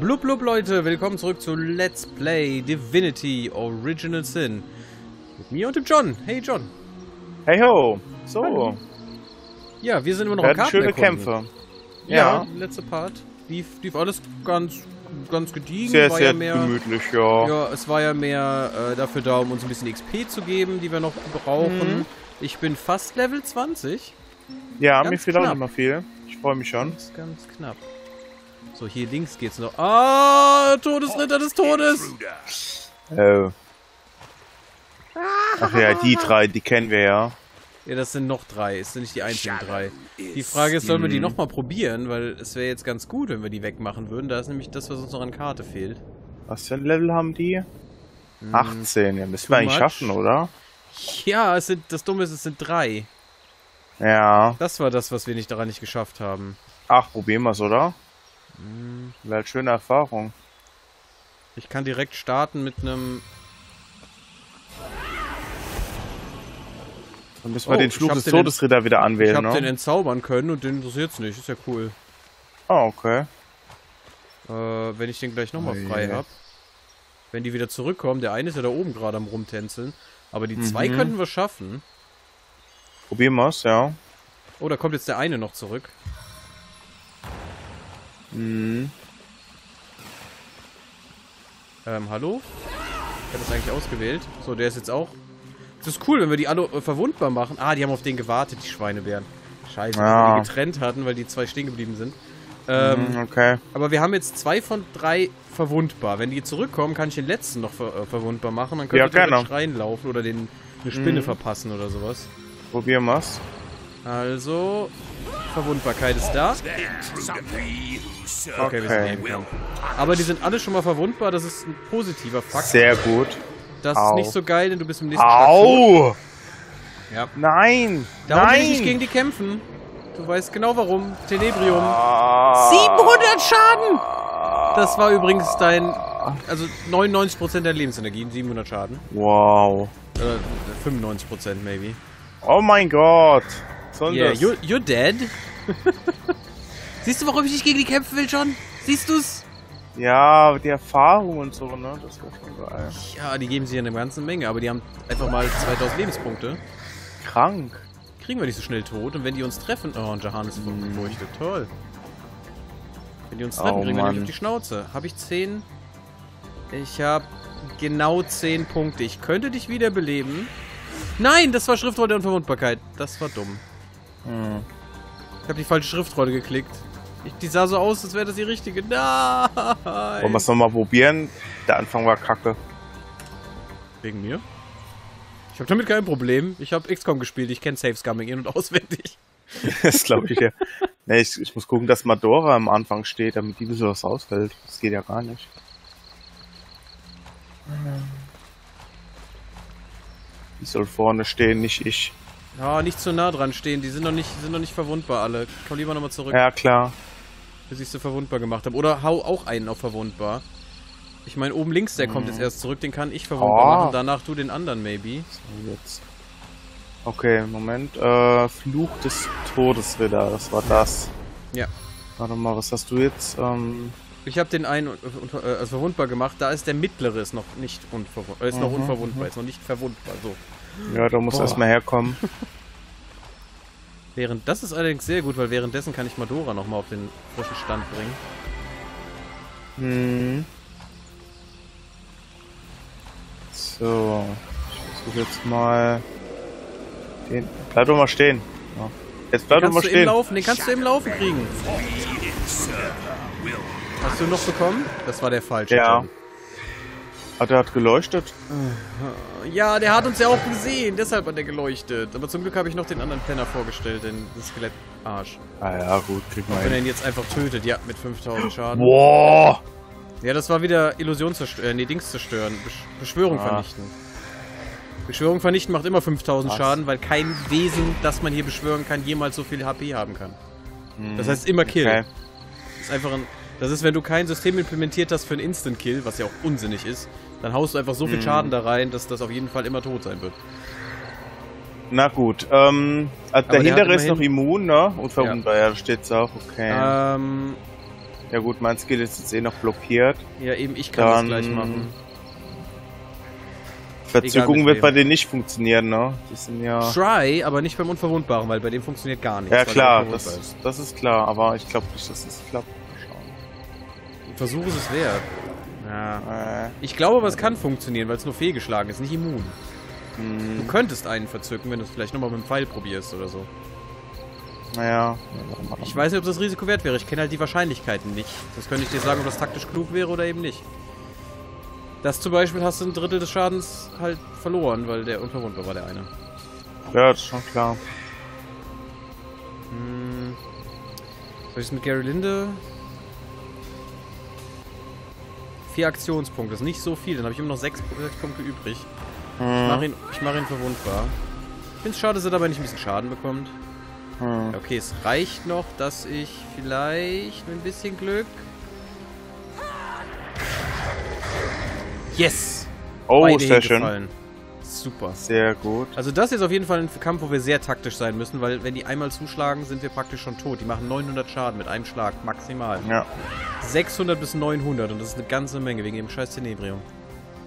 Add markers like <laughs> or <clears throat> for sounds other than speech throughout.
Blub blub Leute, willkommen zurück zu Let's Play Divinity Original Sin. Mit mir und dem John. Hey John. Hey ho. So. Hallo. Ja, wir sind immer noch Wir am hatten schöne. Kämpfe. Ja, Ja. letzte Part. Lief, lief alles ganz, ganz gediegen. Sehr, war sehr ja mehr, gemütlich, ja. Ja, es war ja mehr äh, dafür da, um uns ein bisschen XP zu geben, die wir noch brauchen. Mhm. Ich bin fast Level 20. Ja, Ganz mir fehlt auch nicht mehr viel. Ich freue mich schon. Ganz, ganz knapp. So, hier links geht's noch. Ah, Todesritter des Todes! Oh. Ach ja, die drei, die kennen wir ja. Ja, das sind noch drei. Es sind nicht die einzigen drei. Die Frage ist, sollen wir die nochmal probieren? Weil es wäre jetzt ganz gut, wenn wir die wegmachen würden. Da ist nämlich das, was uns noch an Karte fehlt. Was für ein Level haben die? Hm, 18, ja, müssen too wir eigentlich much. schaffen, oder? Ja, es sind, das Dumme ist, es sind drei. Ja. Das war das, was wir nicht daran nicht geschafft haben. Ach, probieren wir's, oder? Hm, Wäre halt schöne Erfahrung. Ich kann direkt starten mit einem... Dann müssen wir Oh, den ich Fluch des den- Todesritter wieder Ich anwählen, habe den ne? entzaubern können und den interessiert's nicht. Ist ja cool. Ah, okay. Äh, wenn ich den gleich nochmal Oh frei je. hab. Wenn die wieder zurückkommen, der eine ist ja da oben gerade am rumtänzeln. Aber die zwei Mhm. könnten wir schaffen. Probieren wir's, ja. Oh, da kommt jetzt der eine noch zurück. Mhm. Ähm, hallo? Ich habe das eigentlich ausgewählt. So, der ist jetzt auch. Das ist cool, wenn wir die alle äh, verwundbar machen. Ah, die haben auf den gewartet, die Schweinebären. Scheiße, dass Ah. wir die getrennt hatten, weil die zwei stehen geblieben sind. Ähm, Mhm, okay. aber wir haben jetzt zwei von drei verwundbar. Wenn die zurückkommen, kann ich den letzten noch ver äh, verwundbar machen. Dann Ja, könnt ihr gerne. direkt reinlaufen oder den eine Spinne Mhm. verpassen oder sowas. Probieren wir's. Also, Verwundbarkeit ist da. Okay, wir sind Kampf. Aber die sind alle schon mal verwundbar, das ist ein positiver Fakt. Sehr gut. Das Au. ist nicht so geil, denn du bist im nächsten. Au! Ja. Nein! Darum will Nein! ich nicht gegen die kämpfen. Du weißt genau warum. Tenebrium. Ah. 700 Schaden! Das war übrigens dein... Also 99% der Lebensenergie, 700 Schaden. Wow. Äh, 95% maybe. Oh mein Gott. Soll Yeah, das? you're, you're dead. <laughs> Siehst du, warum ich nicht gegen die kämpfen will, John? Siehst du's? Ja, die Erfahrung und so, ne? Das war schon geil. Ja, die geben sich eine ganze Menge, aber die haben einfach mal 2000 Lebenspunkte. Krank. Kriegen wir nicht so schnell tot und wenn die uns treffen... Oh, und Jahan ist verfurchtet. Toll. Wenn die uns treffen, Oh, kriegen wir nämlich auf die Schnauze. Habe ich 10? Ich habe genau 10 Punkte. Ich könnte dich wiederbeleben. Nein, das war Schriftrolle der Unverwundbarkeit. Das war dumm. Hm. Ich habe die falsche Schriftrolle geklickt. Ich, die sah so aus, als wäre das die richtige. Nein! Wollen wir es nochmal probieren? Der Anfang war kacke. Wegen mir? Ich habe damit kein Problem. Ich habe XCOM gespielt. Ich kenne Safe Scumming in- und auswendig. <laughs> das glaube ich ja. Nee, ich, ich muss gucken, dass Madora am Anfang steht, damit die bisschen was ausfällt. Das geht ja gar nicht. Die soll vorne stehen, nicht ich. Ja, nicht zu nah dran stehen. Die sind noch nicht, sind noch nicht verwundbar alle. Komm lieber nochmal zurück, Ja, klar. bis ich sie verwundbar gemacht habe. Oder hau auch einen auf verwundbar. Ich meine, oben links, der kommt jetzt erst zurück. Den kann ich verwundbar Mhm. Oh. machen. Danach du den anderen, maybe. So, jetzt. Okay, Moment. Äh, Fluch des Todesritter, das war das. Ja. Warte mal, was hast du jetzt? Ähm, Ich habe den einen äh, äh, also verwundbar gemacht. Da ist der mittlere ist noch nicht unverwundbar. Äh, ist noch Mhm, unverwundbar, ist noch nicht verwundbar. So. Ja, da muss Boah. erstmal herkommen. Während, das ist allerdings sehr gut, weil währenddessen kann ich Madora nochmal auf den frischen Stand bringen. Hm. So, ich versuche jetzt mal den. Bleib doch mal stehen. Ja. Jetzt bleib doch kannst mal du im stehen. Laufen, den kannst du im Laufen kriegen. Hast du noch bekommen? Das war der falsche. Ja. John. Ah, der hat geleuchtet. Ja, der hat uns ja auch gesehen, deshalb hat er geleuchtet. Aber zum Glück habe ich noch den anderen Penner vorgestellt, den Skelettarsch. Ah ja, gut, krieg mal Wenn er ihn jetzt einfach tötet, ja, mit 5000 Schaden. Boah! Ja, das war wieder Illusion zerstören, äh, nee, Dings zerstören, Besch Beschwörung Ah. vernichten. Beschwörung vernichten macht immer 5000 Was? Schaden, weil kein Wesen, das man hier beschwören kann, jemals so viel HP haben kann. Hm, Das heißt immer Kill. Okay. Das ist einfach ein. Das ist, wenn du kein System implementiert hast für einen Instant Kill, was ja auch unsinnig ist, dann haust du einfach so viel Mhm. Schaden da rein, dass das auf jeden Fall immer tot sein wird. Na gut, ähm, also der der hintere ist noch immun, ne? Und verwundbar, ja, da steht's auch, okay. Ähm. Ja gut, mein Skill ist jetzt eh noch blockiert. Ja, eben, ich kann Dann- das gleich machen. Verzögerung wird bei denen nicht funktionieren, ne? Die sind ja... Try, aber nicht beim Unverwundbaren, weil bei dem funktioniert gar nichts. Ja klar, das, das ist klar, aber ich glaube nicht, dass es klappt. Ist. Versuch ist es wert. Ja. Ich glaube aber, es kann funktionieren, weil es nur fehlgeschlagen ist, nicht immun. Du hm, könntest einen verzücken, wenn du es vielleicht nochmal mit dem Pfeil probierst oder so. naja. Ich weiß nicht, ob das Risiko wert wäre. Ich kenne halt die Wahrscheinlichkeiten nicht. Das könnte ich dir sagen, ob das taktisch klug wäre oder eben nicht. Das zum Beispiel hast du ein Drittel des Schadens halt verloren, weil der unverwundbar war, der eine. Ja, das ist schon klar. Hm. Soll ich es mit Gary Linde? Vier Aktionspunkte, das ist nicht so viel. Dann habe ich immer noch sechs, sechs Punkte übrig. Ich mache Hm, ihn, ich mach ihn verwundbar. Ich finde es schade, dass er dabei nicht ein bisschen Schaden bekommt. hm. Okay, es reicht noch, dass ich vielleicht mit ein bisschen Glück. Yes! Oh, Beide sehr schön. Super. Sehr gut. Also das ist auf jeden Fall ein Kampf, wo wir sehr taktisch sein müssen, weil wenn die einmal zuschlagen, sind wir praktisch schon tot. Die machen 900 Schaden mit einem Schlag, maximal. Ja. 600 bis 900 und das ist eine ganze Menge wegen dem scheiß Tenebrium.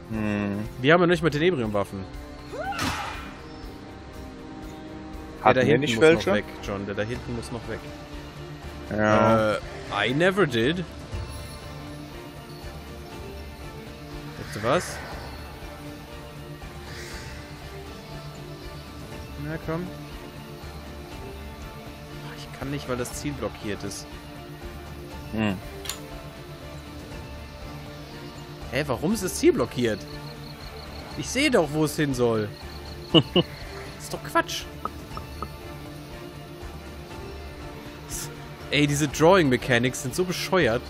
Hm. Wir haben ja nicht mal Tenebrium-Waffen. Der da hinten nicht muss welche? noch weg, John. Der da hinten muss noch weg. Ja. Äh, I never did. Weißt du was? Na komm. Ich kann nicht, weil das Ziel blockiert ist. Hm. Hä, warum ist das Ziel blockiert? Ich sehe doch, wo es hin soll. das <laughs> ist doch Quatsch. Ey, diese Drawing Mechanics sind so bescheuert.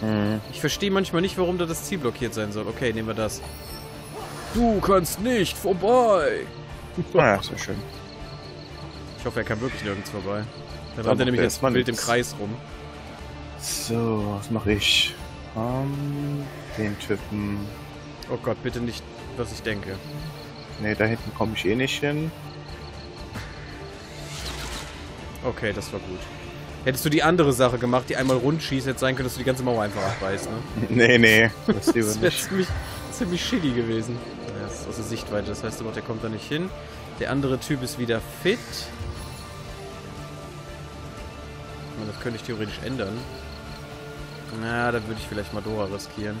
Hm. Ich verstehe manchmal nicht, warum da das Ziel blockiert sein soll. Okay, nehmen wir das. Du kannst nicht vorbei. Naja, sehr schön. Ich hoffe, er kann wirklich nirgends vorbei. Dann Da rennt er nämlich jetzt wild im. Kreis rum. So, was mache ich? Ähm, den Typen. Oh Gott, bitte nicht, was ich denke. Ne, da hinten komme ich eh nicht hin. Okay, das war gut. Hättest du die andere Sache gemacht, die einmal rund schießt, hätte sein können, dass du die ganze Mauer einfach abreißt, ne? <laughs> nee, nee, das <laughs> Das wäre ziemlich, ziemlich shitty gewesen. Das ist aus der Sichtweite, das heißt aber, der kommt da nicht hin. Der andere Typ ist wieder fit. Das könnte ich theoretisch ändern. Na, da würde ich vielleicht Madora riskieren.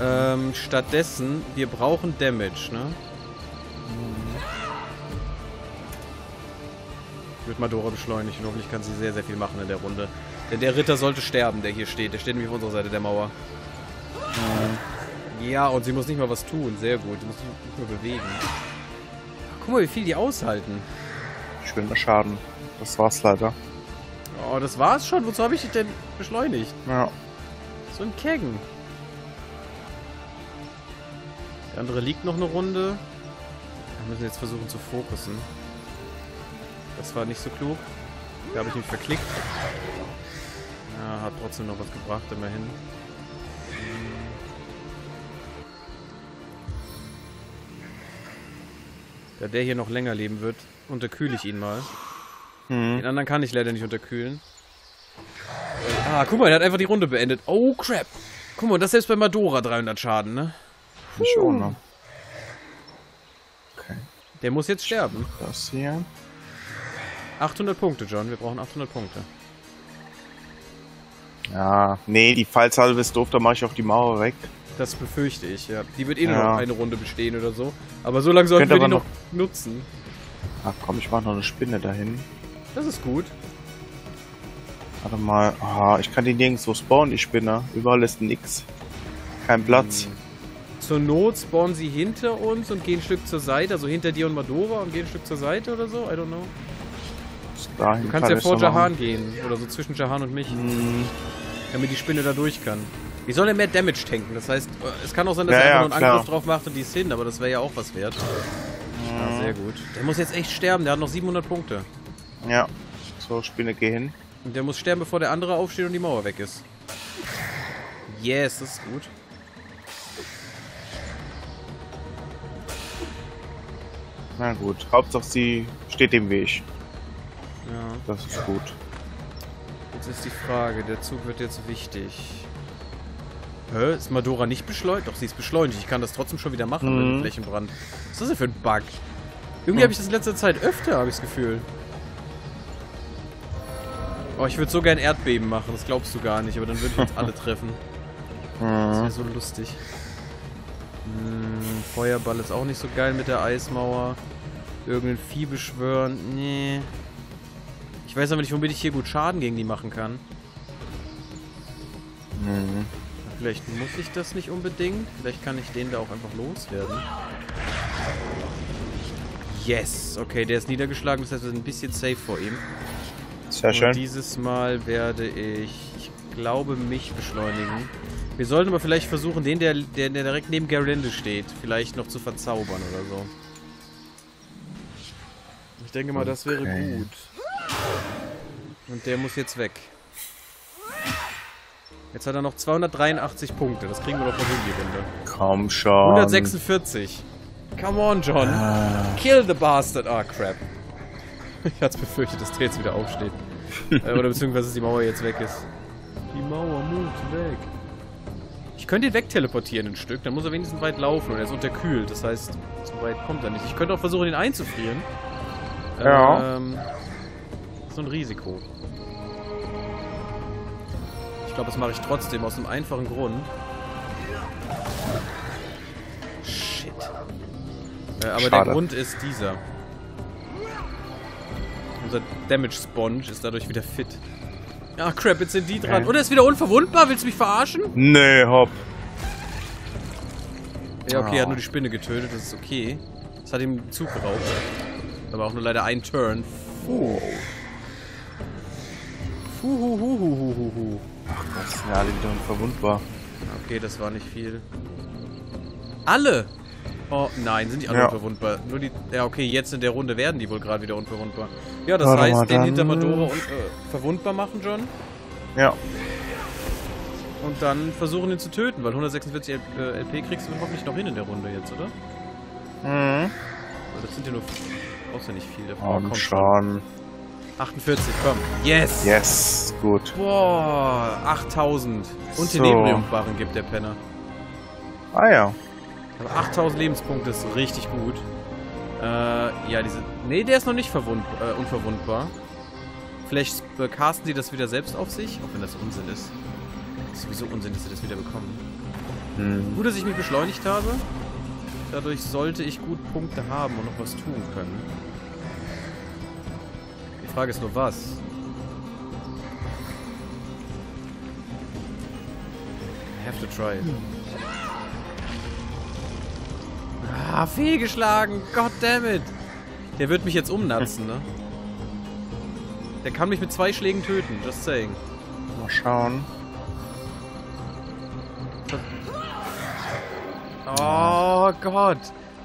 Ähm, stattdessen, wir brauchen Damage, ne? Ich würde Madora beschleunigen. Hoffentlich kann sie sehr, sehr viel machen in der Runde. Denn der Ritter sollte sterben, der hier steht. Der steht nämlich auf unserer Seite der Mauer. Ja, und sie muss nicht mal was tun. Sehr gut. Sie muss sich nicht mehr bewegen. Guck mal, wie viel die aushalten. Schöner Schaden. Das war's leider. Oh, das war's schon. Wozu habe ich dich denn beschleunigt? Ja. So ein Keggen. Der andere liegt noch eine Runde. Wir müssen jetzt versuchen zu fokussen. Das war nicht so klug. Da habe ich mich verklickt. Ja, hat trotzdem noch was gebracht, immerhin. Da der hier noch länger leben wird, unterkühle ich ihn mal. Hm. Den anderen kann ich leider nicht unterkühlen. Ah, guck mal, er hat einfach die Runde beendet. Oh, crap. Guck mal, das selbst bei Madora 300 Schaden, ne? Ich auch noch. Okay, Der muss jetzt sterben. das hier. 800 Punkte, John. Wir brauchen 800 Punkte. Ja, nee, die Fallsalve ist doof, da mache ich auch die Mauer weg. Das befürchte ich, ja. Die wird eh nur Ja. noch eine Runde bestehen oder so. Aber so lange sollten Könnte wir die aber noch nutzen. Ach komm, ich mache noch eine Spinne dahin. Das ist gut. Warte mal. Ah, ich kann die nirgendwo spawnen, die Spinne. Überall ist nix. Kein Platz. Hm. Zur Not spawnen sie hinter uns und gehen ein Stück zur Seite. Also hinter dir und Madora und gehen ein Stück zur Seite oder so. I don't know. Dahin Du kannst kann ja vor. Jahan gehen. Oder so zwischen Jahan und mich. Hm, Damit die Spinne da durch kann. Die soll ja mehr Damage tanken. Das heißt, äh, es kann auch sein, dass Ja, er ja, einfach nur einen klar. Angriff drauf macht und die ist hin. Aber das wäre ja auch was wert. Ja, sehr gut. Der muss jetzt echt sterben. Der hat noch 700 Punkte. ja. So, Spinne, geh hin. Und der muss sterben, bevor der andere aufsteht und die Mauer weg ist. Yes, das ist gut. Na gut. Hauptsache sie steht im Weg. Ja. Das ist gut. Jetzt ist die Frage, der Zug wird jetzt wichtig. Hä? Ist Madora nicht beschleunigt? Doch, sie ist beschleunigt. Ich kann das trotzdem schon wieder machen Mhm. mit dem Flächenbrand. Was ist das denn für ein Bug? Irgendwie Hm. habe ich das in letzter Zeit öfter, habe ich das Gefühl. Oh, ich würde so gern Erdbeben machen, das glaubst du gar nicht, aber dann würde ich uns alle <laughs> treffen. Das wäre so lustig. Hm, Feuerball ist auch nicht so geil mit der Eismauer. Irgendein Vieh beschwören. Nee. Ich weiß aber nicht, womit ich hier gut Schaden gegen die machen kann. Mhm. Vielleicht muss ich das nicht unbedingt. Vielleicht kann ich den da auch einfach loswerden. Yes. Okay, der ist niedergeschlagen. Das heißt, wir sind ein bisschen safe vor ihm. Sehr Und schön. dieses Mal werde ich, ich glaube, mich beschleunigen. Wir sollten aber vielleicht versuchen, den, der, der, der direkt neben Garlinde steht, vielleicht noch zu verzaubern oder so. Ich denke mal, das wäre Okay. gut. Und der muss jetzt weg. Jetzt hat er noch 283 Punkte. Das kriegen wir doch noch hin, die Runde. Komm schon. 146. Come on, John. Ah, Kill the bastard. Ah, crap. Ich hatte befürchtet, dass der jetzt wieder aufsteht. äh, oder beziehungsweise, dass die Mauer jetzt weg ist. Die Mauer muss weg. Ich könnte ihn wegteleportieren ein Stück, dann muss er wenigstens weit laufen und er ist unterkühlt. Das heißt, so weit kommt er nicht. Ich könnte auch versuchen, ihn einzufrieren. Ja. Ähm, so ein Risiko. Ich glaube, das mache ich trotzdem aus einem einfachen Grund. Shit. Äh, aber der Schade. Grund ist dieser. Unser Damage Sponge ist dadurch wieder fit. Ja, crap, jetzt sind die dran. Okay. Und er ist wieder unverwundbar. Willst du mich verarschen? Nee, hopp. Ja, okay, er hat Oh. nur die Spinne getötet. Das ist okay. Das hat ihm Zug geraubt. Aber auch nur leider ein Turn. Oh. Fuhuhuhuhuhu. Ach Gott, sind ja alle wieder unverwundbar. Okay, das war nicht viel. Alle! Oh nein, sind die alle Ja. unverwundbar. Nur die. Ja, okay, jetzt in der Runde werden die wohl gerade wieder unverwundbar. Ja, das Warte heißt, mal, den hinter Madora und, äh, verwundbar machen, John. Ja. Und dann versuchen ihn zu töten, weil 146 L äh, LP kriegst du hoffentlich noch hin in der Runde jetzt, oder? Mhm. Weil Das sind ja nur. Brauchst ja nicht viel davon. Komm Komm schon. 48, komm. Yes! Yes, gut. Boah, 8000. Und So. Tenebrium-Barren gibt der Penner. Ah ja. Aber 8000 Lebenspunkte ist richtig gut. Äh, ja, diese. Nee, der ist noch nicht verwund, äh, unverwundbar. Vielleicht äh, casten sie das wieder selbst auf sich, auch wenn das Unsinn ist. Das ist sowieso Unsinn, dass sie das wieder bekommen. Hm. Gut, dass ich mich beschleunigt habe. Dadurch sollte ich gut Punkte haben und noch was tun können. Die Frage ist nur was. I have to try it. Ah, fehlgeschlagen. God damn it. Der wird mich jetzt umnatzen, ne? Der kann mich mit zwei Schlägen töten, just saying. Mal schauen. Oh Gott.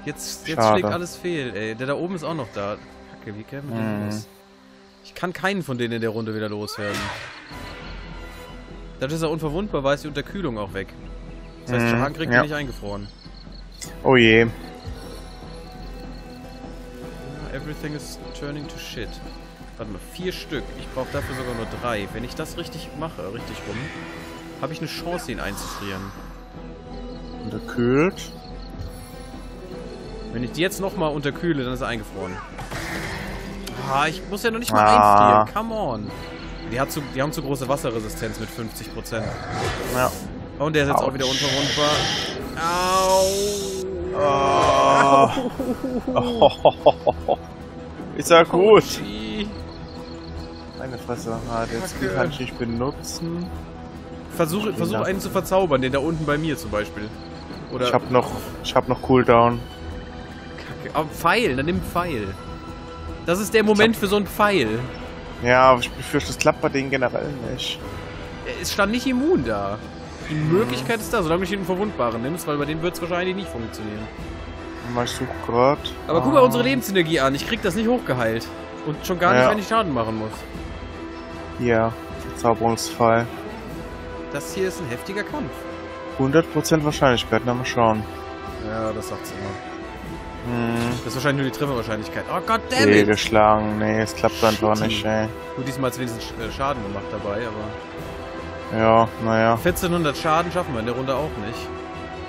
Jetzt, jetzt Schade. schlägt alles fehl, ey. Der da oben ist auch noch da. Kacke, wie kämen wir denn Hm. los? Ich kann keinen von denen in der Runde wieder loswerden. Dadurch ist er unverwundbar, war ist die Unterkühlung auch weg. Das heißt, Hm, Schaden kriegt ja. er nicht eingefroren. Oh je. Everything is turning to shit. Warte mal, vier Stück. Ich brauche dafür sogar nur drei. Wenn ich das richtig mache, richtig rum, habe ich eine Chance, ihn einzufrieren. Unterkühlt. Wenn ich die jetzt nochmal unterkühle, dann ist er eingefroren. Ah, ich muss ja noch nicht mal Ah. einfrieren. Come on. Die, hat zu, die haben zu große Wasserresistenz mit 50%. Ja. Und der ist jetzt auch Autsch. wieder unverwundbar. Au. Ist ja gut. Autschi. Meine Fresse. Ah, den Skill Kacke. kann ich nicht benutzen. Versuche versuch einen zu verzaubern, den da unten bei mir zum Beispiel. Oder Ich hab noch, ich hab noch Cooldown. Kacke. Aber Pfeil, dann nimm Pfeil. Das ist der Moment für so einen Pfeil. Ja, aber ich befürchte, das klappt bei denen generell nicht. Es stand nicht immun da. Die Möglichkeit ist da, solange du nicht den Verwundbaren nimmst, weil bei denen wird es wahrscheinlich nicht funktionieren. Mal ich suche grad. Aber guck mal unsere Lebensenergie an. Ich krieg das nicht hochgeheilt. Und schon gar nicht, Ja. wenn ich Schaden machen muss. Hier, Verzauberungsfall. Das hier ist ein heftiger Kampf. 100% Wahrscheinlichkeit, na mal schauen. Ja, das sagt's immer. Hm. Das ist wahrscheinlich nur die Trefferwahrscheinlichkeit. Oh Gott, damn Nee, it! geschlagen. Nee, es klappt einfach nicht, ey. Gut, diesmal hat es wenigstens äh, Schaden gemacht dabei, aber... Ja, naja. 1400 Schaden schaffen wir in der Runde auch nicht.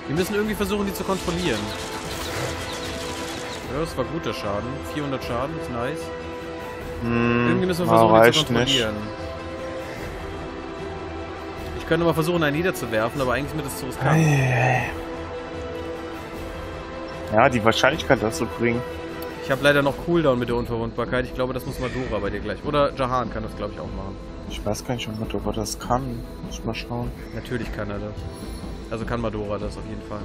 Wir müssen irgendwie versuchen, die zu kontrollieren. Ja, das war guter Schaden. 400 Schaden, ist nice. Hm, Irgendwie müssen wir versuchen, die zu reicht nicht. kontrollieren. Ich könnte mal versuchen, einen niederzuwerfen, aber eigentlich ist mir das zu riskant. Ja, die Wahrscheinlichkeit, das zu bringen. Ich habe leider noch Cooldown mit der Unverwundbarkeit. Ich glaube, das muss Madura bei dir gleich. Oder Jahan kann das, glaube ich, auch machen. Ich weiß gar nicht, ob Madura das kann. Muss ich mal schauen. Natürlich kann er das. Also kann Madora das auf jeden Fall.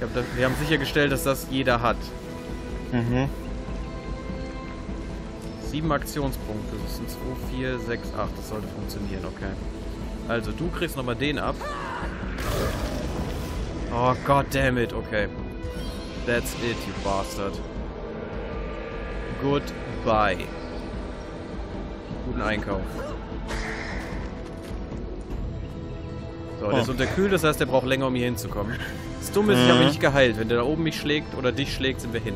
Hab das, wir haben sichergestellt, dass das jeder hat. Mhm. Sieben Aktionspunkte. Das sind 2, 4, 6, 8. Das sollte funktionieren, okay. Also, du kriegst nochmal den ab. Oh, god damn it, okay. That's it, you bastard. Goodbye. Guten Einkauf. So, der Oh. ist unterkühlt, das heißt, der braucht länger, um hier hinzukommen. Das Dumme ist, ich habe Mhm. ihn nicht geheilt. Wenn der da oben mich schlägt oder dich schlägt, sind wir hin.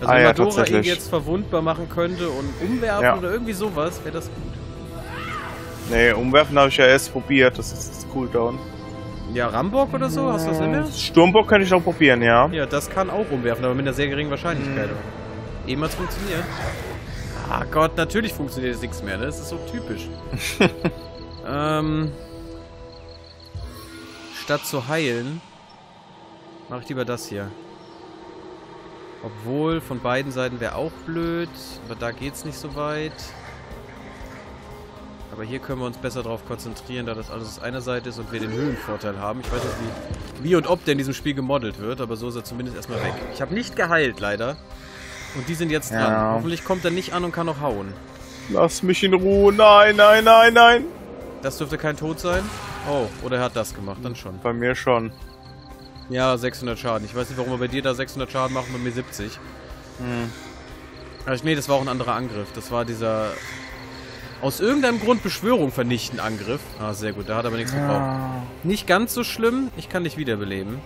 Also Ah wenn ja, Madora ihn jetzt verwundbar machen könnte und umwerfen Ja. oder irgendwie sowas, wäre das gut. Nee, umwerfen habe ich ja erst probiert. Das ist das Cooldown. Ja, Rambock oder so, hast du das nicht mehr? Sturmbock könnte ich auch probieren, ja. Ja, das kann auch umwerfen, aber mit einer sehr geringen Wahrscheinlichkeit. Mhm. Eben hat's funktioniert. Ah Gott, natürlich funktioniert jetzt nichts mehr, ne? Das ist so typisch. <laughs> ähm, statt zu heilen, mache ich lieber das hier. Obwohl, von beiden Seiten wäre auch blöd, aber da geht's nicht so weit. Aber hier können wir uns besser darauf konzentrieren, da das alles aus einer Seite ist und wir den Höhenvorteil haben. Ich weiß nicht, wie, wie und ob der in diesem Spiel gemodelt wird, aber so ist er zumindest erstmal weg. Ich habe nicht geheilt, leider. Und die sind jetzt dran. Ja. Hoffentlich kommt er nicht an und kann noch hauen. Lass mich in Ruhe. Nein, nein, nein, nein. Das dürfte kein Tod sein. Oh, oder er hat das gemacht, dann schon. Bei mir schon. Ja, 600 Schaden. Ich weiß nicht, warum er bei dir da 600 Schaden macht und bei mir 70. Hm. Also, nee, das war auch ein anderer Angriff. Das war dieser aus irgendeinem Grund Beschwörung vernichten Angriff. Ah, sehr gut. Da hat aber nichts gebraucht. Ja. Nicht ganz so schlimm. Ich kann dich wiederbeleben.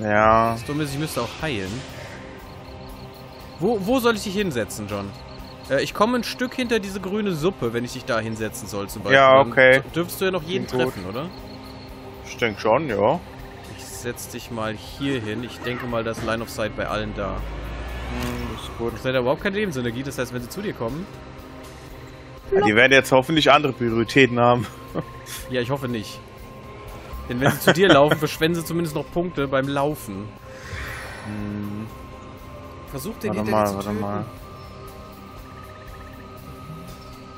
ja. Das Dumme ist, ich müsste auch heilen. Wo, wo soll ich dich hinsetzen, John? Äh, ich komme ein Stück hinter diese grüne Suppe, wenn ich dich da hinsetzen soll zum Beispiel. Ja, Dann okay. Dürftest du ja noch jeden Klingt gut. treffen, oder? Ich denke schon, ja. Ich setz dich mal hier hin. Ich denke mal, da ist Line of Sight bei allen da. Hm, das ist gut. Das hat ja überhaupt keine Lebensenergie. Das heißt, wenn sie zu dir kommen... Ja, die werden jetzt hoffentlich andere Prioritäten haben. <laughs> Ja, ich hoffe nicht. Denn wenn sie zu dir laufen, <laughs> verschwenden sie zumindest noch Punkte beim Laufen. Hm. Versuch den Warte mal, zu warte töten. mal.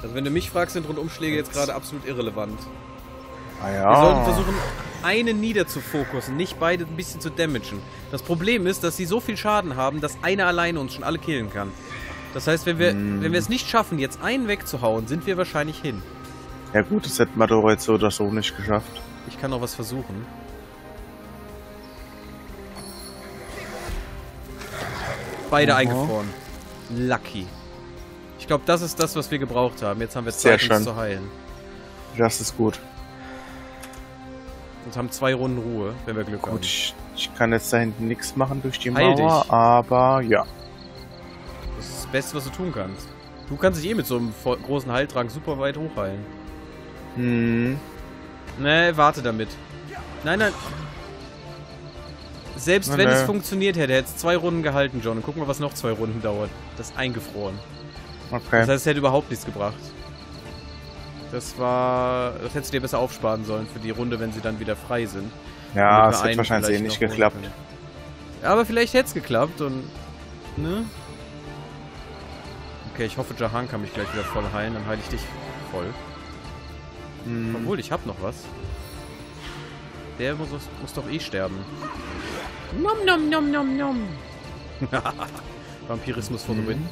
Also wenn du mich fragst, sind Rundumschläge jetzt gerade absolut irrelevant. Ah Wir sollten ja. versuchen, einen niederzufokussen, nicht beide ein bisschen zu damagen. Das Problem ist, dass sie so viel Schaden haben, dass einer alleine uns schon alle killen kann. Das heißt, wenn wir, Hm. wenn wir es nicht schaffen, jetzt einen wegzuhauen, sind wir wahrscheinlich hin. Ja gut, das hätte Maduro jetzt so oder so nicht geschafft. Ich kann noch was versuchen. Beide Aha. eingefroren. Lucky. Ich glaube, das ist das, was wir gebraucht haben. Jetzt haben wir Zeit, uns zu heilen. Das ist gut. Und haben zwei Runden Ruhe, wenn wir Glück haben. Gut, ich, ich kann jetzt da hinten nichts machen durch die Heil Mauer, dich. aber ja. Das ist das Beste, was du tun kannst. Du kannst dich eh mit so einem großen Heiltrank super weit hochheilen. Hm. Nee, warte damit. Nein, nein. Selbst Na, wenn ne. es funktioniert hätte, hätte es zwei Runden gehalten, John. Und guck mal, was noch zwei Runden dauert. Das ist eingefroren. Okay. Das heißt, es hätte überhaupt nichts gebracht. Das war... Das hättest du dir besser aufsparen sollen für die Runde, wenn sie dann wieder frei sind. ja, wir es einen wahrscheinlich eh nicht geklappt. Aber vielleicht hätte es geklappt und... Ne? Okay, ich hoffe, Jahan kann mich gleich wieder voll heilen. Dann heile ich dich voll. Hm. Obwohl, ich hab noch was. Der muss, muss doch eh sterben. Nom nom nom nom nom. <laughs> Vampirismus for the win.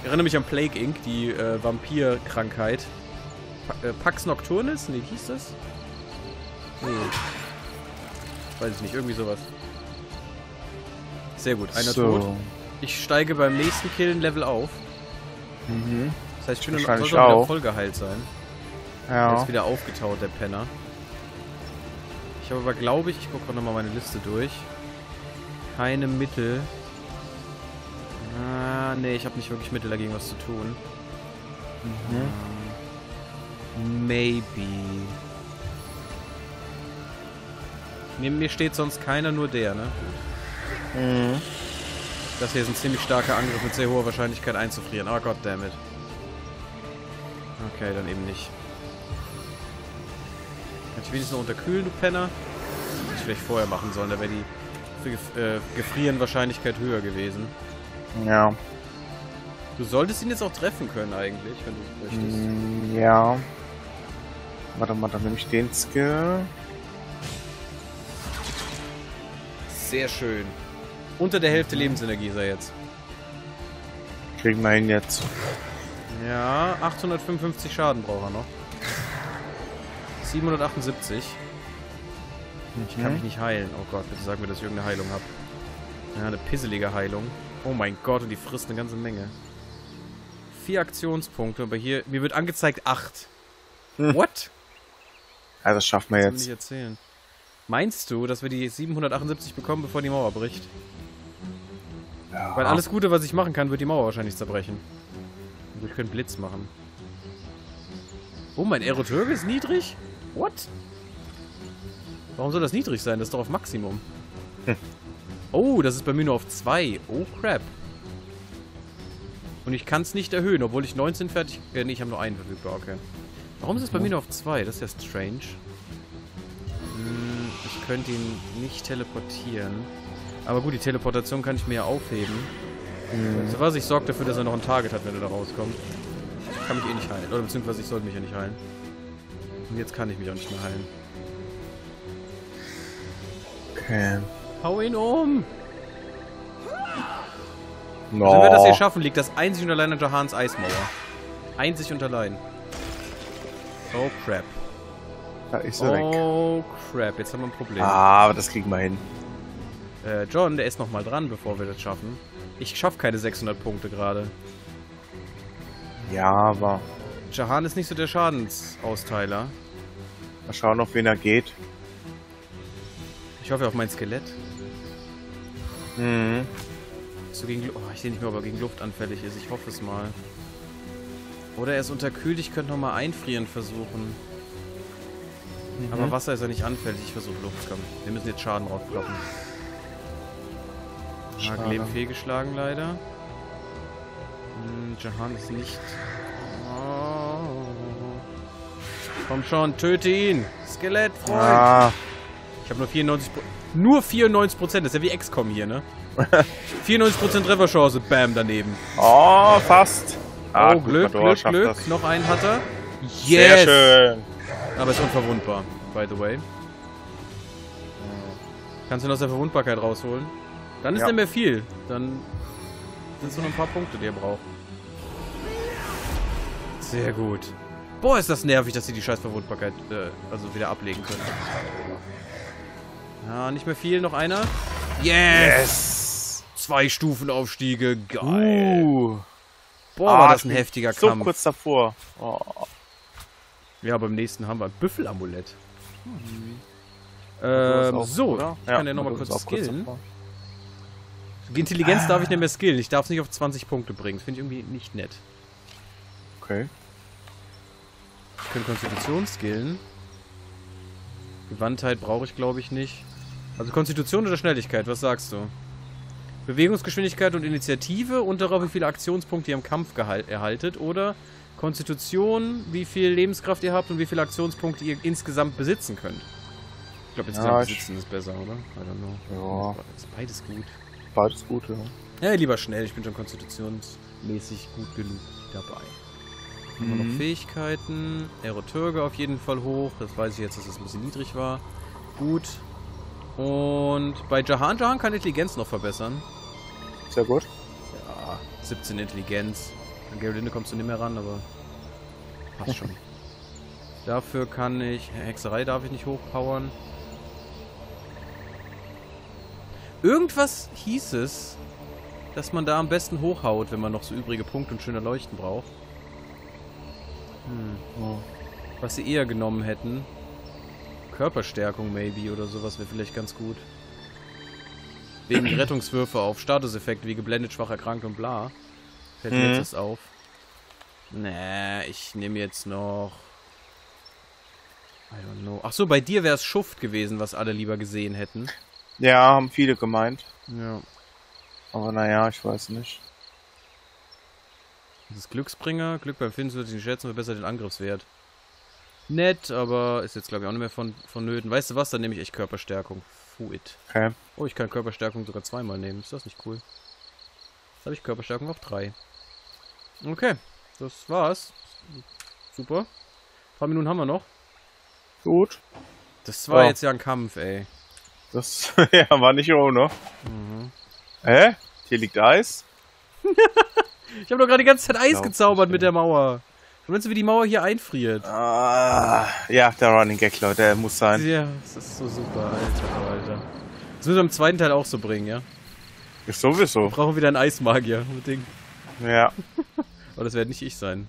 Ich erinnere mich an Plague Inc., die äh, Vampirkrankheit. Pa äh, Pax Nocturnis? Nee, wie hieß das? Nee. Weiß ich nicht, irgendwie sowas. Sehr gut, einer so. tot. Ich steige beim nächsten Kill ein Level auf. Mhm. Das heißt, ich bin Wahrscheinlich sollte auch wieder voll geheilt sein. Er Ja. ist wieder aufgetaut, der Penner. Ich habe aber, glaube ich, ich gucke nochmal meine Liste durch. Keine Mittel. Ah, nee, ich habe nicht wirklich Mittel dagegen was zu tun. Mhm. Maybe. Neben mir steht sonst keiner, nur der, ne? Mhm. Das hier ist ein ziemlich starker Angriff mit sehr hoher Wahrscheinlichkeit einzufrieren. Oh goddammit. Okay, dann eben nicht. Kann ich wenigstens noch unterkühlen, du Penner? Hätte ich vielleicht vorher machen sollen, da wäre die äh, Gefrieren Wahrscheinlichkeit höher gewesen. Ja. Du solltest ihn jetzt auch treffen können eigentlich, wenn du es möchtest. Mm, Ja. Warte mal, dann nehme ich den Skill. Sehr schön. Unter der Hälfte Lebensenergie ist er jetzt. Kriegen wir ihn jetzt. Ja, 855 Schaden braucht er noch. 778. Ich kann mich nicht heilen. Oh Gott, bitte sag mir, dass ich irgendeine Heilung habe. Ja, eine pisselige Heilung. Oh mein Gott, und die frisst eine ganze Menge. Vier Aktionspunkte, aber hier, mir wird angezeigt 8. Hm. What? Ja, das schaffen wir Das will ich jetzt. erzählen. Meinst du, dass wir die 778 bekommen, bevor die Mauer bricht? Ja. Weil alles Gute, was ich machen kann, wird die Mauer wahrscheinlich zerbrechen. Und wir können Blitz machen. Oh, mein Aerotürge ist niedrig? What? Warum soll das niedrig sein? Das ist doch auf Maximum. Hm. Oh, das ist bei mir nur auf 2. Oh, crap. Und ich kann es nicht erhöhen, obwohl ich 19 fertig... Äh, nee, ich habe nur einen verfügbar, okay. Warum ist es bei mir nur auf 2? Das ist ja strange. Hm, ich könnte ihn nicht teleportieren. Aber gut, die Teleportation kann ich mir ja aufheben. Mhm. Also was, ich sorge dafür, dass er noch ein Target hat, wenn er da rauskommt. Ich kann mich eh nicht heilen. Oder beziehungsweise ich sollte mich ja nicht heilen. Und jetzt kann ich mich auch nicht mehr heilen. Okay. Hau ihn um! No. Also wenn wir das hier schaffen, liegt das einzig und allein an Jahans Eismauer. Einzig und allein. Oh crap. Da ist er weg. Oh crap, jetzt haben wir ein Problem. Ah, aber das kriegen wir hin. Äh, John, der ist noch mal dran, bevor wir das schaffen. Ich schaff keine 600 Punkte gerade. Ja, aber Jahan ist nicht so der Schadensausteiler. Mal schauen, auf wen er geht. Ich hoffe auf mein Skelett. Mhm. So gegen oh, ich sehe nicht mehr, ob er gegen Luft anfällig ist. Ich hoffe es mal. Oder er ist unterkühlt. Ich könnte nochmal einfrieren versuchen. Aber Wasser ist er nicht anfällig. Ich versuche Luft. Komm. Wir müssen jetzt Schaden draufkloppen. Ja. Leben fehlgeschlagen leider. Hm, Jahan ist nicht... Oh. Komm schon, töte ihn! Skelett, Freund! Ah, Ich habe nur 94 Pro Nur 94 Prozent. Das ist ja wie XCOM hier, ne? <laughs> 94% Trefferchance. Bam, daneben. oh, fast. Ah, oh, Glück, Glück, Glück. das. Noch einen hat er. Sehr schön. Aber ist unverwundbar, by the way. Kannst du ihn aus der Verwundbarkeit rausholen? Dann ist Ja. nicht mehr viel. Dann sind es nur noch ein paar Punkte, die er braucht. Sehr gut. Boah, ist das nervig, dass sie die scheiß Verwundbarkeit äh, also wieder ablegen können. Ja, nicht mehr viel. Noch einer. Yes! Yes. Zwei Stufenaufstiege. Geil. Uh. Boah, war Ah, das ein heftiger So Kampf. kurz davor. Oh. Ja, beim nächsten haben wir ein Büffelamulett. Ist Ähm, auch, so, oder? ich kann ja nochmal Madora kurz kurz skillen. Die Intelligenz darf ich nicht mehr skillen. Ich darf es nicht auf 20 Punkte bringen. Das finde ich irgendwie nicht nett. Okay. Ich könnte Konstitution skillen. Gewandtheit brauche ich, glaube ich, nicht. Also Konstitution oder Schnelligkeit, was sagst du? Bewegungsgeschwindigkeit und Initiative und darauf, wie viele Aktionspunkte ihr im Kampf erhaltet. Oder Konstitution, wie viel Lebenskraft ihr habt und wie viele Aktionspunkte ihr insgesamt besitzen könnt. Ich glaube, insgesamt Ja, besitzen ist besser, oder? I don't know. Ja, Ist beides gut. beides gut, ja. Ja, lieber schnell. Ich bin schon konstitutionsmäßig gut genug dabei. Haben wir noch Mhm. Fähigkeiten. Aerotürge auf jeden Fall hoch. Das weiß ich jetzt, dass das ein bisschen niedrig war. Gut. Und bei Jahan, Jahan kann Intelligenz noch verbessern. Sehr gut. Ja, 17 Intelligenz. An Geraldine kommst du nicht mehr ran, aber passt schon. <laughs> Dafür kann ich... Hexerei darf ich nicht hochpowern. Irgendwas hieß es, dass man da am besten hochhaut, wenn man noch so übrige Punkte und schöne Leuchten braucht. Hm. Oh. Was sie eher genommen hätten. Körperstärkung, maybe, oder sowas wäre vielleicht ganz gut. Wegen <clears throat> Rettungswürfe auf Statuseffekte wie geblendet, schwach erkrankt und bla. Fällt mir Mhm. jetzt das auf. Nee, ich nehme jetzt noch... I don't know. Ach so, bei dir wäre es Schuft gewesen, was alle lieber gesehen hätten. Ja, haben viele gemeint. Ja. Aber naja, ich weiß nicht. Das ist Glücksbringer. Glück beim Finden wird sich schätzen, verbessert den Angriffswert. Nett, aber ist jetzt glaube ich auch nicht mehr von, vonnöten. Weißt du was, dann nehme ich echt Körperstärkung. Fuit. Okay. Oh, ich kann Körperstärkung sogar zweimal nehmen. Ist das nicht cool? Jetzt habe ich Körperstärkung auf drei. Okay, das war's. Super. Ein paar Minuten haben wir noch. Gut. Das war Ja. jetzt ja ein Kampf, ey. Das <laughs> ja, war nicht ohne. Mhm. Hä? Hier liegt Eis? <laughs> Ich habe doch gerade die ganze Zeit Eis Glaub gezaubert mit der Mauer. Und meinst du, wie die Mauer hier einfriert? Ah, ja, der Running Gag, Leute, der muss sein. Ja, das ist so super, Alter, Alter. Das müssen wir im zweiten Teil auch so bringen, ja? Ist sowieso. Brauchen wieder einen Eismagier. Ding. Ja. Aber das werde nicht ich sein.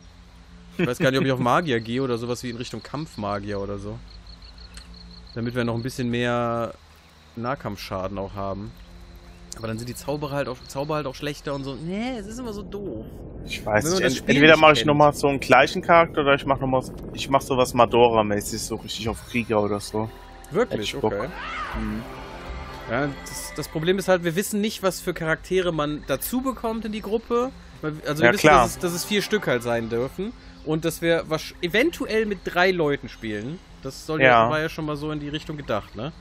Ich weiß gar nicht, ob ich auf Magier gehe oder sowas wie in Richtung Kampfmagier oder so. Damit wir noch ein bisschen mehr Nahkampfschaden auch haben. Aber dann sind die Zauberer halt auch, Zauber halt auch schlechter und so. Nee, es ist immer so doof. Ich weiß nicht. Ent entweder mache ich nochmal so einen gleichen Charakter oder ich mache nochmal ich mache sowas Madora-mäßig, so richtig auf Krieger oder so. Wirklich, okay. Ja, das, das Problem ist halt, wir wissen nicht, was für Charaktere man dazu bekommt in die Gruppe. Also wir Ja, wissen, klar. Dass, es, dass es vier Stück halt sein dürfen. Und dass wir wasch- eventuell mit drei Leuten spielen. Das soll ja. Ja. war ja schon mal so in die Richtung gedacht, ne?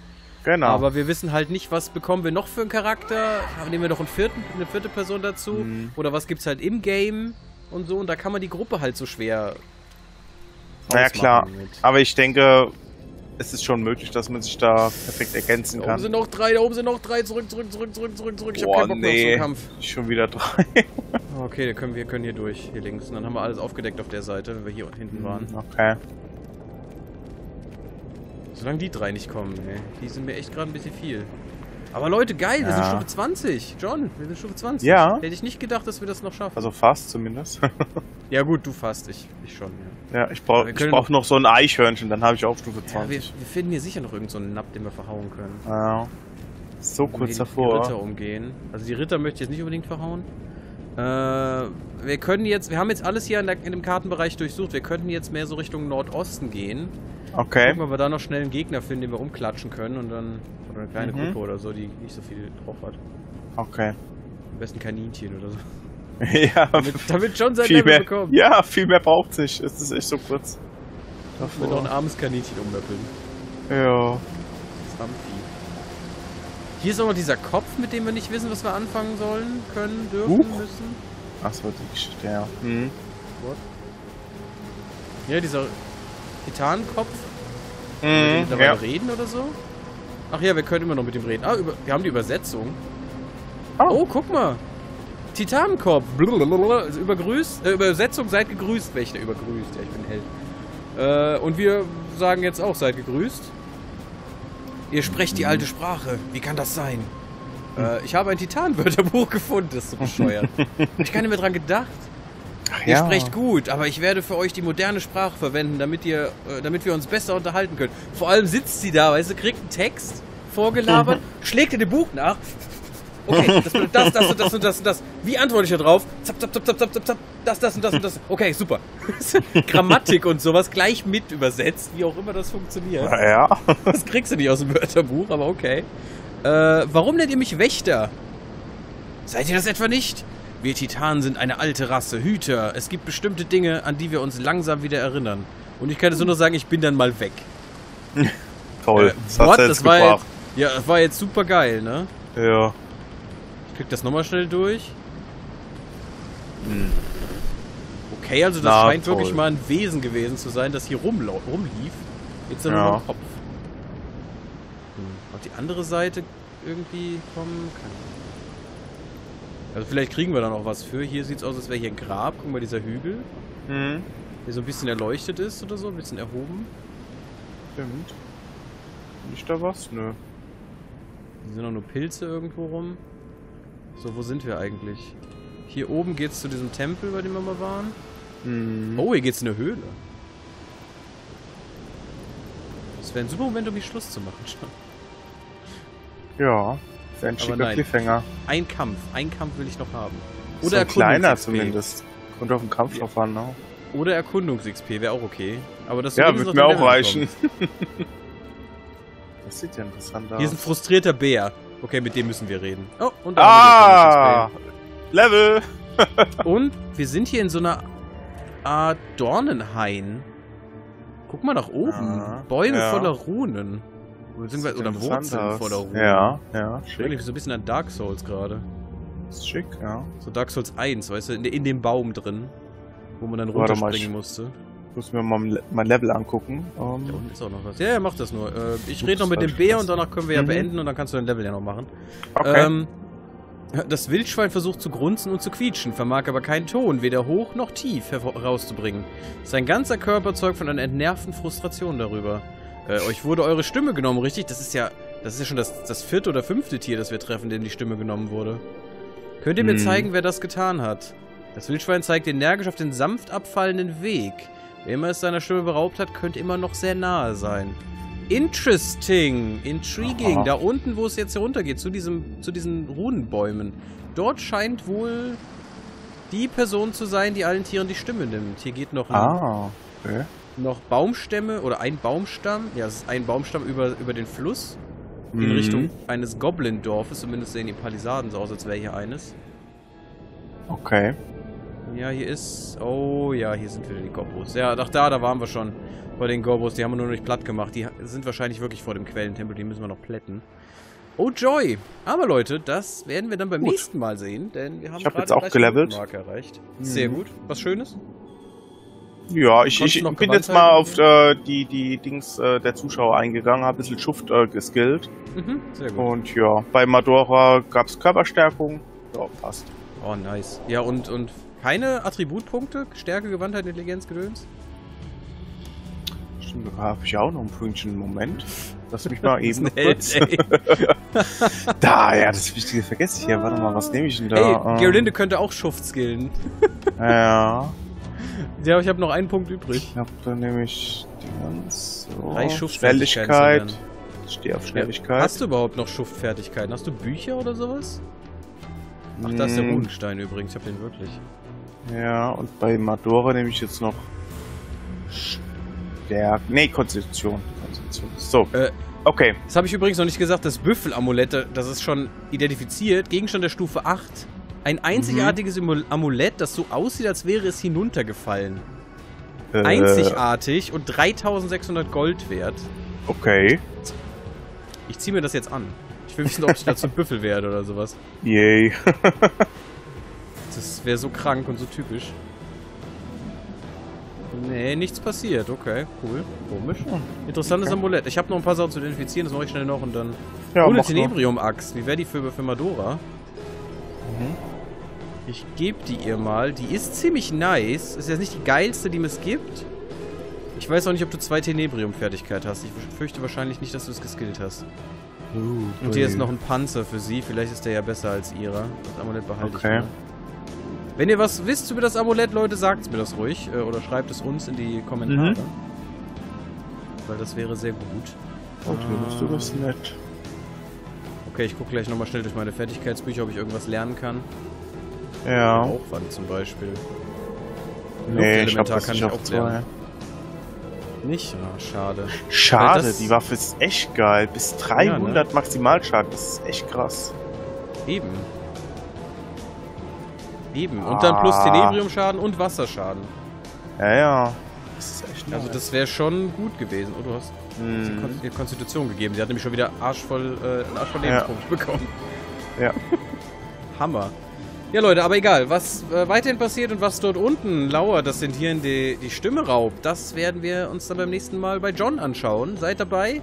Genau. Aber wir wissen halt nicht, was bekommen wir noch für einen Charakter. Nehmen wir noch einen vierten, eine vierte Person dazu? Mhm. Oder was gibt's halt im Game und so? Und da kann man die Gruppe halt so schwer. naja, klar. mit. Aber ich denke, es ist schon möglich, dass man sich da perfekt ergänzen Da oben kann. sind noch drei, da oben sind noch drei. Zurück, zurück, zurück, zurück, zurück, zurück. Ich hab Boah, keinen Bock mehr auf so nee. einen Kampf. Schon wieder drei. Okay, dann können wir können hier durch, hier links. Und dann haben wir alles aufgedeckt auf der Seite, wenn wir hier hinten waren. Okay. Solange die drei nicht kommen, ey. Die sind mir echt gerade ein bisschen viel. Aber Leute, geil, wir sind Ja. Stufe 20. John, wir sind Stufe 20. Ja. Hätte ich nicht gedacht, dass wir das noch schaffen. Also fast zumindest. <laughs> ja gut, du fast, ich, ich schon, ja. ja, ich brauche brauch noch so ein Eichhörnchen, dann habe ich auch Stufe ja wir, 20. wir finden hier sicher noch irgendeinen so einen Napp, den wir verhauen können. Ja. So wir kurz die, Die davor. Ritter umgehen. Also die Ritter möchte ich jetzt nicht unbedingt verhauen. Äh, wir können jetzt, wir haben jetzt alles hier in, der, in dem Kartenbereich durchsucht. Wir könnten jetzt mehr so Richtung Nordosten gehen. Okay. Gucken, ob wir da noch schnell einen Gegner finden, den wir umklatschen können und dann. Oder eine kleine Mhm. Gruppe oder so, die nicht so viel drauf hat. Okay. Am besten Kaninchen oder so. <laughs> ja, Damit, damit John sein viel Level mehr, bekommt. ja, viel mehr braucht nicht. Es ist echt so kurz. Mit noch ein armes Kaninchen ummöppeln. Ja. Stampfi. Hier ist auch noch dieser Kopf, mit dem wir nicht wissen, was wir anfangen sollen, können, dürfen, Huch. müssen. Achso, die Geschichte, ja. Mhm. Ja, dieser Titanenkopf. Können wir Mhm, mittlerweile ja. reden oder so? Ach ja, wir können immer noch mit ihm reden. Ah, über, wir haben die Übersetzung. Oh. Oh, guck mal. Blablabla. Also übergrüßt. Äh, Übersetzung, seid gegrüßt. Wächter übergrüßt. Ja, ich bin Held. Äh, und wir sagen jetzt auch, seid gegrüßt. Ihr sprecht die alte Sprache. Wie kann das sein? Äh, ich habe ein Titanwörterbuch <laughs> gefunden. Das ist so bescheuert. Ich gar nicht mehr dran gedacht. Ach, Ihr ja. sprecht gut, aber ich werde für euch die moderne Sprache verwenden, damit ihr, äh, damit wir uns besser unterhalten können. Vor allem sitzt sie da, weißt du, kriegt einen Text vorgelabert, <laughs> schlägt in dem Buch nach. Okay, das bedeutet das, das und das und das und das. Wie antworte ich da drauf? Zap, zap, zap, zap, zap, zap, zap. Das, das und das und das. Okay, super. <laughs> Grammatik und sowas gleich mit übersetzt, wie auch immer das funktioniert. Ja, ja. <laughs> Das kriegst du nicht aus dem Wörterbuch, aber okay. Äh, warum nennt ihr mich Wächter? Seid ihr das etwa nicht? Wir Titanen sind eine alte Rasse, Hüter. Es gibt bestimmte Dinge, an die wir uns langsam wieder erinnern. Und ich kann jetzt nur noch sagen, ich bin dann mal weg. <laughs> Toll. Äh, das what? Das war gebracht. jetzt, ja, das war jetzt super geil, ne? Ja. Ich krieg das nochmal schnell durch. Hm. Okay, also das Na, scheint toll. wirklich mal ein Wesen gewesen zu sein, das hier rumlief. Jetzt nur Ja. noch ein Kopf. Hm. Auf die andere Seite irgendwie kommen? Keine Ahnung. Also vielleicht kriegen wir da noch was für. Hier sieht es aus, als wäre hier ein Grab. Guck mal, dieser Hügel, Hm. der so ein bisschen erleuchtet ist oder so, ein bisschen erhoben. Stimmt. Nicht da was? Nö. Hier sind auch nur Pilze irgendwo rum. So, wo sind wir eigentlich? Hier oben geht's zu diesem Tempel, bei dem wir mal waren. Hm. Oh, hier geht's in eine Höhle. Das wäre ein super Moment, um hier Schluss zu machen. Schon. Ja, ein schicker. Cliffhanger. Ein Kampf. Ein Kampf will ich noch haben. So Oder ein kleiner zumindest. Kommt auf den Kampf drauf an, ne? Oder Erkundungs-XP wäre auch okay. Aber das Ja, würde mir auch reichen. <laughs> Das sieht ja interessant aus. Hier ist ein frustrierter Bär. Okay, mit dem müssen wir reden. Oh, und da ah! Level! <laughs> Und wir sind hier in so einer Art Dornenhain. Guck mal nach oben. Ah, Bäume ja. voller Runen. Beziehungsweise, oder Wurzeln aus. voller Runen. Ja, ja, Wirklich schick. so ein bisschen an Dark Souls gerade. Ist schick, ja. So Dark Souls 1, weißt du, in, in dem Baum drin. Wo man dann Warte mal, runterspringen ich- musste. Muss mir mal mein Level angucken. Da Ähm, unten ist auch noch was. Ja, ja, mach das nur. Äh, ich rede noch mit dem Bär und danach können wir ja Mhm. beenden und dann kannst du dein Level ja noch machen. okay. Ähm, das Wildschwein versucht zu grunzen und zu quietschen, vermag aber keinen Ton, weder hoch noch tief herauszubringen. Sein ganzer Körper zeugt von einer entnervten Frustration darüber. Äh, euch wurde eure Stimme genommen, richtig? Das ist ja, das ist ja schon das, das vierte oder fünfte Tier, das wir treffen, dem die Stimme genommen wurde. Könnt ihr mir Hm. zeigen, wer das getan hat? Das Wildschwein zeigt energisch auf den sanft abfallenden Weg. Wer immer es seiner Stimme beraubt hat, könnte immer noch sehr nahe sein. Interesting, intriguing. Aha. Da unten, wo es jetzt heruntergeht, zu, diesem, zu diesen Runenbäumen. Dort scheint wohl die Person zu sein, die allen Tieren die Stimme nimmt. Hier geht noch, ein, ah, okay. Noch Baumstämme oder ein Baumstamm. Ja, es ist ein Baumstamm über, über den Fluss. In Mhm. Richtung eines Goblin-Dorfes. Zumindest sehen die Palisaden so aus, als wäre hier eines. Okay. Ja, hier ist. Oh ja, hier sind wieder die Gobos. Ja, ach da, da waren wir schon. Bei den Gobos, die haben wir nur noch nicht platt gemacht. Die sind wahrscheinlich wirklich vor dem Quellentempel, die müssen wir noch plätten. Oh Joy! Aber Leute, das werden wir dann beim Gut. nächsten Mal sehen, denn wir haben Ich hab gerade jetzt auch gelevelt. 30 Marke erreicht. Sehr Mhm. gut. Was Schönes? Ja, ich, ich bin jetzt mal auf äh, die, die Dings äh, der Zuschauer eingegangen, habe ein bisschen Schuft äh, geskillt. Mhm, sehr gut. Und ja, bei Madora gab's Körperstärkung. Ja, passt. Oh, nice. Ja, und, und keine Attributpunkte? Stärke, Gewandtheit, Intelligenz, Gedöns? Stimmt, da habe ich auch noch ein Pünktchen. Moment. Lass mich mal <laughs> eben kurz. <laughs> Da, ja, das Wichtige vergesse ich hier. Warte mal, was nehme ich denn da? Ey, Ähm, Gerlinde könnte auch Schuft skillen. Ja, <laughs> Ja, ich habe noch einen Punkt übrig. ich glaube, dann nehme ich die ganz so. Drei Schuftfertigkeiten zu Schnelligkeit. Ich stehe auf Schnelligkeit. Hast du überhaupt noch Schuftfertigkeiten? Hast du Bücher oder sowas? Ach, da ist der Hm, Runenstein übrigens. Ich hab den wirklich. Ja, und bei Madora nehme ich jetzt noch Stärke. Nee, Konstitution. Konstitution. So. Äh, Okay. Das habe ich übrigens noch nicht gesagt. Das Büffelamulett, das ist schon identifiziert. Gegenstand der Stufe 8. Ein einzigartiges Imu- Amulett, das so aussieht, als wäre es hinuntergefallen. Äh, Einzigartig und 3600 Gold wert. Okay. Ich ziehe mir das jetzt an. Ich will wissen, ob ich dazu <laughs> Büffel werde oder sowas. Yay. <laughs> Das wäre so krank und so typisch. Nee, nichts passiert. Okay, cool. Komisch. Interessantes Okay. Amulett. Ich habe noch ein paar Sachen zu identifizieren, das mache ich schnell noch und dann. Ja, Ohne. Tenebrium-Axt. Wie wäre die für, für Madora? Mhm. Ich gebe die ihr mal. Die ist ziemlich nice. Ist jetzt nicht die geilste, die es gibt. Ich weiß auch nicht, ob du zwei Tenebrium-Fertigkeit hast. Ich fürchte wahrscheinlich nicht, dass du es geskillt hast. Uh, Und hier ist noch ein Panzer für sie. Vielleicht ist der ja besser als ihrer. Das Amulett behalte Okay. ich mal. Wenn ihr was wisst über das Amulett, Leute, sagt mir das ruhig. Äh, oder schreibt es uns in die Kommentare. Mhm. Weil das wäre sehr gut. Okay, bist du das nett. Okay, ich gucke gleich nochmal schnell durch meine Fertigkeitsbücher, ob ich irgendwas lernen kann. Ja. Aufwand zum Beispiel. Nee, ich Luftelementar das kann ich auch zwei. Nicht? Ah, schade. Schade, das- die Waffe ist echt geil. Bis 300 Maximalschaden, das ist echt krass. Eben. Eben. Und dann plus Ah. Tenebriumschaden und Wasserschaden. Ja, ja. Das ist echt Also das wäre schon gut gewesen. Oh, du hast. Kon ihr Konstitution gegeben. Sie hat nämlich schon wieder arschvoll, äh, einen arschvoll Ja. Lebenspunkt <laughs> bekommen. Ja. Hammer. Ja, Leute, aber egal. Was äh, weiterhin passiert und was dort unten lauert, das sind hier in die, die Stimme raubt, das werden wir uns dann beim nächsten Mal bei John anschauen. Seid dabei,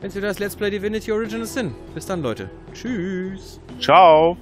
wenn es wieder das Let's Play Divinity Original Sin. Bis dann, Leute. Tschüss. Ciao.